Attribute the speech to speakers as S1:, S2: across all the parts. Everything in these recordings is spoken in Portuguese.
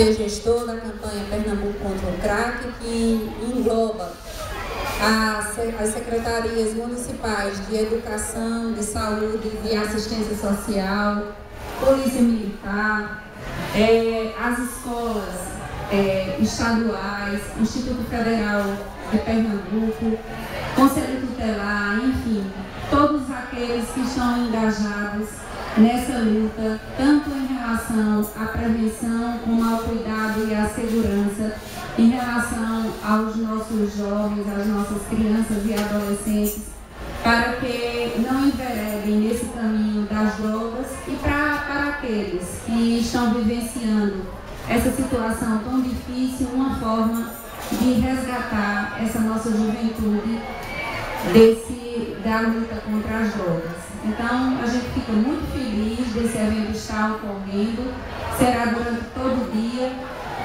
S1: líder gestor da campanha Pernambuco contra o Crack, que engloba as, as secretarias municipais de educação, de saúde, de assistência social, polícia militar, é, as escolas é, estaduais, Instituto Federal de Pernambuco, Conselho Tutelar, enfim, todos aqueles que estão engajados nessa luta, tanto relação à prevenção como ao cuidado e à segurança, em relação aos nossos jovens, às nossas crianças e adolescentes, para que não enveredem nesse caminho das drogas e para, para aqueles que estão vivenciando essa situação tão difícil, uma forma de resgatar essa nossa juventude desse, da luta contra as drogas. Então, a gente fica muito feliz desse evento estar ocorrendo, será durante todo o dia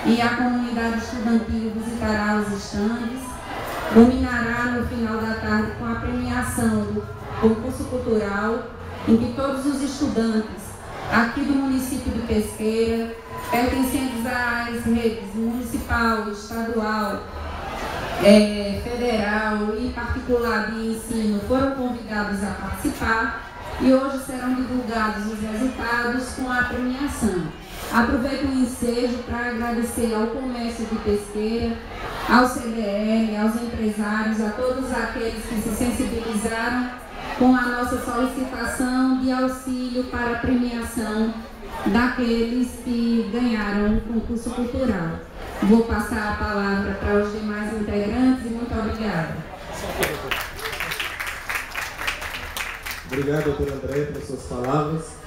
S1: e a comunidade estudantil visitará os estandes, dominará no final da tarde com a premiação do concurso cultural, em que todos os estudantes aqui do município de Pesqueira, pertencentes às redes municipal, estadual, é, federal e particular de ensino foram convidados a participar e hoje serão divulgados os resultados com a premiação. Aproveito o ensejo para agradecer ao comércio de pesqueira, ao CDR, aos empresários, a todos aqueles que se sensibilizaram com a nossa solicitação de auxílio para a premiação daqueles que ganharam o concurso cultural. Vou passar a palavra para os demais integrantes e muito obrigada.
S2: Obrigado, doutor André, pelas suas palavras.